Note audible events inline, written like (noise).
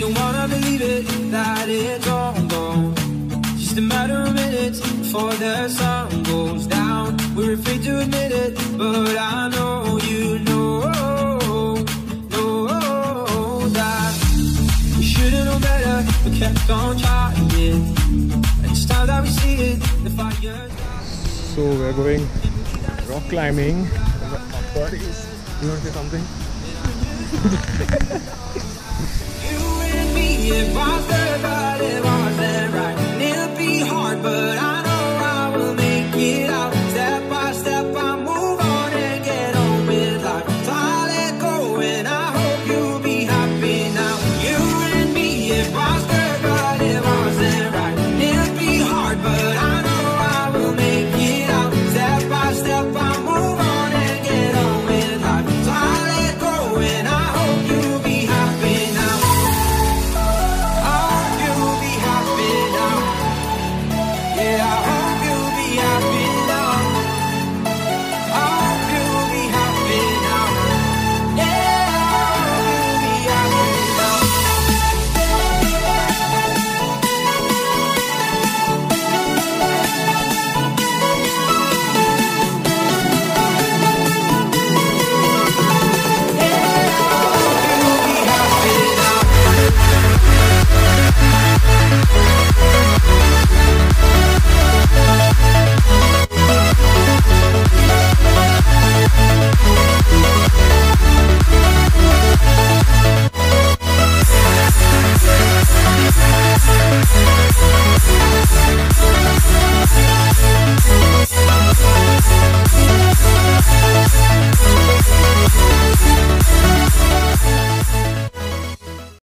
cannot believe it that it's all gone. Just a matter of minutes before the sun goes down. We're afraid to admit it, but I know you know, know that we should've known better, but kept on trying. And it's time that we see it, the fire. So we're going rock climbing. Buddies, you want to say something? (laughs) but I know.